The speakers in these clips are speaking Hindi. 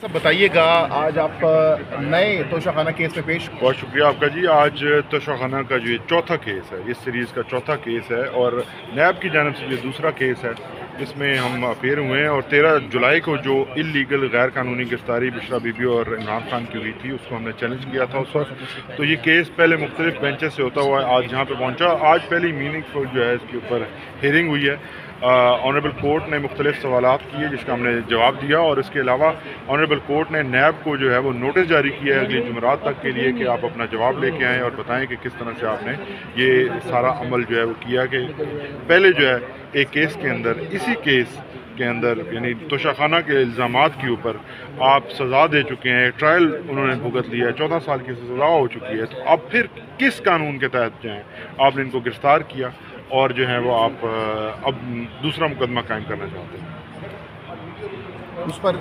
सब बताइएगा, आज आप नए तोशाखाना केस में पेश बहुत शुक्रिया आपका जी। आज तोशाखाना का जो ये चौथा केस है, इस सीरीज़ का चौथा केस है और नैब की जानब से ये दूसरा केस है इसमें हम अपेयर हुए हैं और तेरह जुलाई को जो इलीगल गैर कानूनी गिरफ्तारी बिशरा बीबी और इमरान खान की हुई थी, उसको हमने चैलेंज किया था उस वक्त। तो ये केस पहले मुख्तलिफ़ बेंचेस से होता हुआ आज यहाँ पर पहुँचा। आज पहली मीनिंगफुल जो है इसके ऊपर हेयरिंग हुई है। ऑनरेबल कोर्ट ने मुख्तलिफ़ सवाल किए, जिसका हमने जवाब दिया और इसके अलावा ऑनरेबल कोर्ट ने नैब को जो है वो नोटिस जारी किया है अगली जुमरात तक के लिए कि आप अपना जवाब लेके आएँ और बताएँ कि किस तरह से आपने ये सारा अमल जो है वो किया कि पहले जो है एक केस के अंदर, इसी केस के अंदर, यानी तोशाखाना के इल्ज़ाम के ऊपर आप सज़ा दे चुके हैं ट्रायल उन्होंने भुगत लिया है, चौदह साल की सज़ा हो चुकी है तो अब फिर किस कानून के तहत जाएँ? आपने इनको गिरफ़्तार किया और जो है वो आप अब दूसरा मुकदमा कायम करना चाहते हैं। उस पर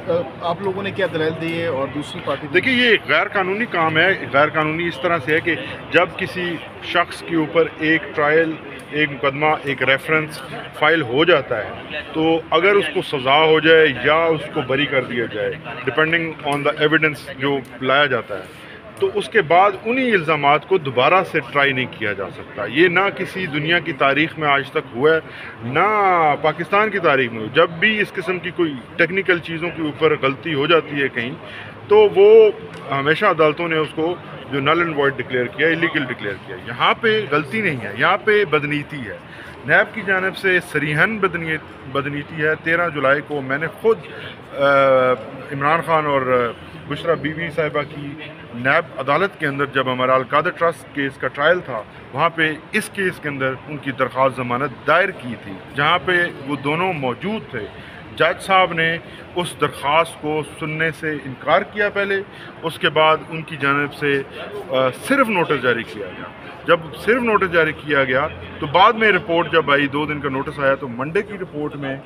आप लोगों ने क्या दलाल दी है और दूसरी पार्टी देखिए, ये गैर कानूनी काम है। गैर कानूनी इस तरह से है कि जब किसी शख्स के ऊपर एक ट्रायल एक मुकदमा, एक रेफरेंस फ़ाइल हो जाता है तो अगर उसको सज़ा हो जाए या उसको बरी कर दिया जाए डिपेंडिंग ऑन द एविडेंस जो लाया जाता है तो उसके बाद उन्हीं इल्ज़ाम को दोबारा से ट्राई नहीं किया जा सकता। ये ना किसी दुनिया की तारीख में आज तक हुआ है, ना पाकिस्तान की तारीख में जब भी इस किस्म की कोई टेक्निकल चीज़ों के ऊपर गलती हो जाती है कहीं तो वो हमेशा अदालतों ने उसको जो नल एंड वॉइड डिक्लेयर किया इलीगल डिक्लेयर किया। यहाँ पे गलती नहीं है, यहाँ पे बदनीति है। नैब की जानब से सरीहन बदनी, बदनीति है। तेरह जुलाई को मैंने खुद इमरान खान और बुशरा बीवी साहिबा की नैब अदालत के अंदर जब हमारा अलकादर ट्रस्ट केस का ट्रायल था वहाँ पे इस केस के अंदर उनकी दरख्वास्त जमानत दायर की थी जहाँ पे वो दोनों मौजूद थे। जज साहब ने उस दरख्वास को सुनने से इनकार किया पहले उसके बाद उनकी जानब से आ, सिर्फ़ नोटिस जारी किया गया। जब सिर्फ़ नोटिस जारी किया गया तो बाद में रिपोर्ट जब आई, दो दिन का नोटिस आया तो मंडे की रिपोर्ट में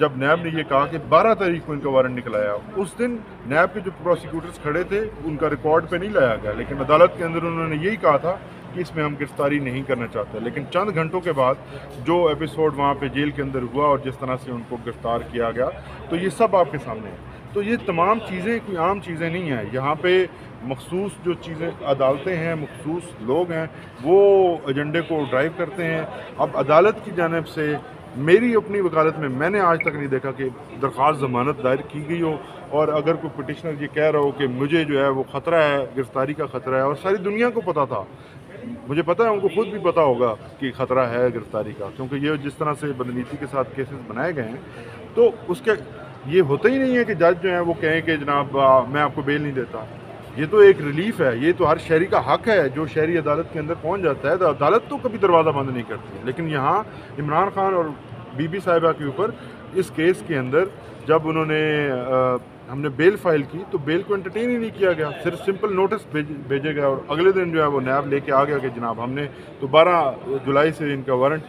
जब नैब ने ये कहा कि 12 तारीख को इनका वारंट निकलाया उस दिन नैब के जो प्रोसिक्यूटर्स खड़े थे, उनका रिकॉर्ड पे नहीं लाया गया। लेकिन अदालत के अंदर उन्होंने यही कहा था कि इसमें हम गिरफ्तारी नहीं करना चाहते। लेकिन चंद घंटों के बाद जो एपिसोड वहाँ पर जेल के अंदर हुआ और जिस तरह से उनको गिरफ़्तार किया गया तो ये सब आपके सामने है। तो ये तमाम चीज़ें कोई आम चीज़ें नहीं हैं। यहाँ पे मखसूस जो चीज़ें अदालतें हैं, मखसूस लोग हैं, वो एजेंडे को ड्राइव करते हैं। अब अदालत की जानब से मेरी अपनी वकालत में मैंने आज तक नहीं देखा कि दरख्वास्त ज़मानत दायर की गई हो। और अगर कोई पटिशनर ये कह रहा हो कि मुझे जो है वो ख़तरा है, गिरफ्तारी का ख़तरा है, और सारी दुनिया को पता था, मुझे पता है, उनको खुद भी पता होगा कि ख़तरा है गिरफ्तारी का, क्योंकि ये जिस तरह से बदनीति के साथ केसेस बनाए गए हैं तो उसके ये होता ही नहीं है कि जज जो है वो कहें कि जनाब मैं आपको बेल नहीं देता। ये तो एक रिलीफ है। ये तो हर शहरी का हक है। जो शहरी अदालत के अंदर पहुँच जाता है तो अदालत तो कभी दरवाज़ा बंद नहीं करती लेकिन यहाँ इमरान खान और बीबी साहिबा के ऊपर इस केस के अंदर जब उन्होंने आ, हमने बेल फ़ाइल की तो बेल को एंटरटेन ही नहीं किया गया। सिर्फ़ सिंपल नोटिस भेज, भेजे गए और अगले दिन जो है वो नैब लेके आ गया कि जनाब हमने तो बारह जुलाई से इनका वारंट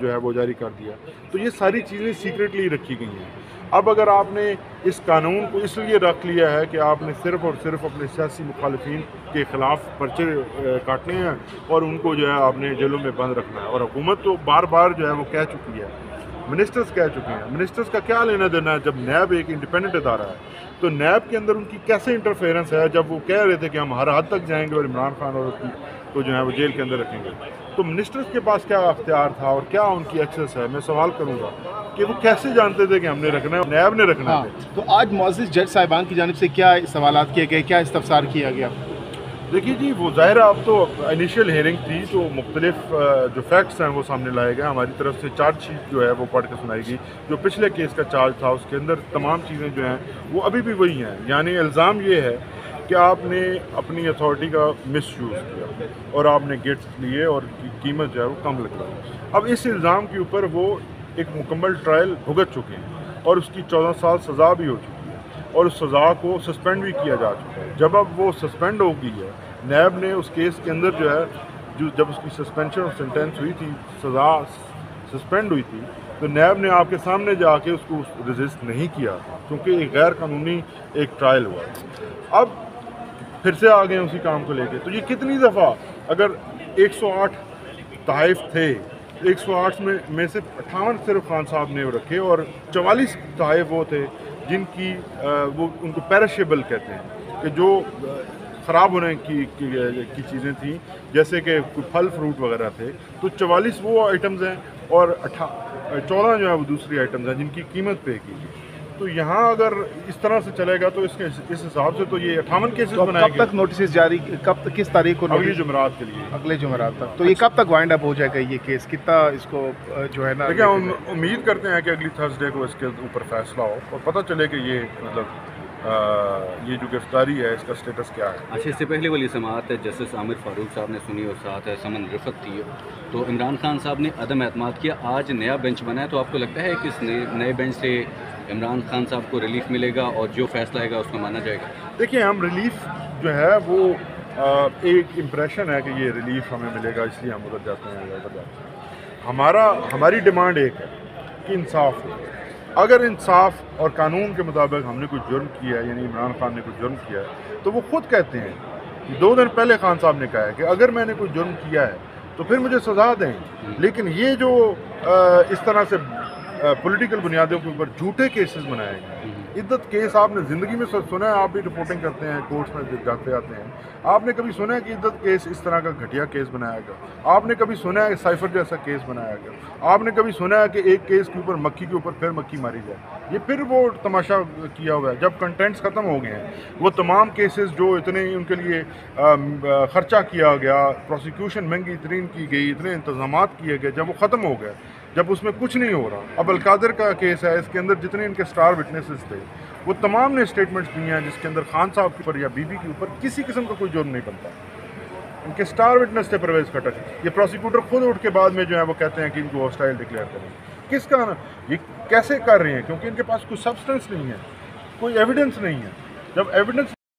जो है वो जारी कर दिया। तो ये सारी चीज़ें सीक्रेटली रखी गई हैं। अब अगर आपने इस कानून को इसलिए रख लिया है कि आपने सिर्फ़ और सिर्फ़ अपने सियासी मुखालफी के ख़िलाफ़ पर्चे काटने हैं और उनको जो है आपने जेलों में बंद रखना है। और हुकूमत तो बार बार जो है वो कह चुकी है मिनिस्टर्स कह चुके हैं। मिनिस्टर्स का क्या लेना देना है? जब नैब एक इंडिपेंडेंट अदारा है तो नैब के अंदर उनकी कैसे इंटरफेरेंस है? जब वो कह रहे थे कि हम हर हद तक जाएँगे और इमरान खान और उसकी को जो है वो जेल के अंदर रखेंगे। तो मिनिस्टर्स के पास क्या अख्तियार था और क्या उनकी एक्सेस है? मैं सवाल करूँगा। कि वो कैसे जानते थे कि हमने रखना है नैब ने रखना हाँ, है। तो आज मोजिस जज साहिबान की जानब से क्या सवाल किए गए क्या इस्तफसार किया गया? देखिए जी वो ज़ाहिर अब तो इनिशियल हेयरिंग थी तो मुख्तलिफ़ जो फैक्ट्स हैं वो सामने लाए गए हमारी तरफ़ से चार्ज शीट जो है वो पढ़ के सुनाई गई। जो पिछले केस का चार्ज था उसके अंदर तमाम चीज़ें जो हैं वो अभी भी वही हैं। यानी इल्ज़ाम ये है कि आपने अपनी अथॉरिटी का मिस यूज़ किया और आपने गेट्स लिए और कीमत जो है वो कम लग अब इस इल्ज़ाम के ऊपर वो एक मुकम्मल ट्रायल भुगत चुके हैं और उसकी चौदह साल सज़ा भी हो चुकी है और उस सज़ा को सस्पेंड भी किया जा चुका है। जब अब वो सस्पेंड हो गई है, नैब ने उस केस के अंदर जो है, जो जब उसकी सस्पेंशन और सेंटेंस हुई थी, सज़ा सस्पेंड हुई थी तो नैब ने आपके सामने जाके उसको रजिस्ट नहीं किया क्योंकि एक गैर कानूनी एक ट्रायल हुआ। अब फिर से आ गए उसी काम को लेके। तो ये कितनी दफ़ा, अगर 108 तहफ़ थे 108 में में से अट्ठावन सिर्फ़ खान साहब ने रखे और चवालीस तहफ़ वो थे जिनकी वो उनको पैराशेबल कहते हैं कि जो ख़राब होने की की, की चीज़ें थी जैसे कि फल फ्रूट वगैरह थे। तो चवालीस वो आइटम्स हैं और अठा चौदह जो है वो दूसरी आइटम्स हैं जिनकी कीमत पे की तो यहाँ अगर इस तरह से चलेगा तो इसके इस हिसाब से तो ये अठावन केसेस तो बनाए कब तक नोटिस जारी कब तक किस तारीख को अगली जुमरात के लिए। अगले जुमरात तक। तो ये कब तक वाइंड अप हो जाएगा ये केस कितना इसको जो है ना देखिए हम उम्मीद करते हैं कि अगली थर्सडे को इसके ऊपर फैसला हो और पता चले कि ये मतलब अ, ये जो गिरफ्तारी है इसका स्टेटस क्या है। अच्छा इससे पहले वाली समात है। जस्टिस आमिर फारूक साहब ने सुनी और साथ है समन रिफत थी तो इमरान खान साहब ने अदम एतमाद किया। आज नया बेंच बना है। तो आपको लगता है कि इस नए नए बेंच से इमरान खान साहब को रिलीफ मिलेगा और जो फैसला आएगा उसको माना जाएगा। देखिए हम रिलीफ जो है वो अ, एक इम्प्रेशन है कि ये रिलीफ हमें मिलेगा इसलिए हम उधर जाते हैं उधर जाते हैं। हमारा हमारी डिमांड एक है कि इंसाफ हो। अगर इंसाफ और कानून के मुताबिक हमने कोई जुर्म किया है यानी इमरान खान ने कोई जुर्म किया है तो वो खुद कहते हैं दो दिन पहले खान साहब ने कहा है कि अगर मैंने कोई जुर्म किया है तो फिर मुझे सज़ा दें। लेकिन ये जो अ, इस तरह से पॉलिटिकल बुनियादों के ऊपर झूठे केसेस बनाए गए इद्दत केस आपने ज़िंदगी में सुना है आप भी रिपोर्टिंग करते हैं कोर्ट्स में जाते आते हैं। आपने कभी सुना है कि इद्दत केस इस तरह का घटिया केस बनाया गया? आपने कभी सुना है कि साइफर जैसा केस बनाया गया? आपने कभी सुना है कि एक केस के ऊपर मक्खी के ऊपर फिर मक्खी मारी जाए? ये फिर वो तमाशा किया हुआ है। जब कंटेंट्स ख़त्म हो गए हैं वो तमाम केसेस जो इतने उनके लिए खर्चा किया गया प्रोसिक्यूशन महँगी तरीन की गई इतने इंतज़ाम किए गए जब वो ख़त्म हो गए जब उसमें कुछ नहीं हो रहा। अब अलकादर का केस है, इसके अंदर जितने इनके स्टार विटनेसेस थे, वो तमाम ने स्टेटमेंट्स दिए हैं, जिसके अंदर खान साहब के ऊपर या बीबी के ऊपर किसी किस्म का कोई जुर्म नहीं बनता। इनके स्टार विटनेस थे परवेज खटक ये प्रोसिक्यूटर खुद उठ के बाद में जो है, वो कहते हैं कि इनको हॉस्टाइल डिक्लेयर करें। किसका ना, ये कैसे कर रहे हैं? क्योंकि इनके पास कोई सब्सटेंस नहीं है, कोई एविडेंस नहीं है। जब एविडेंस